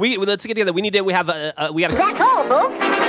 We let's get together. We need to. We have a. a we got. Back home, folks.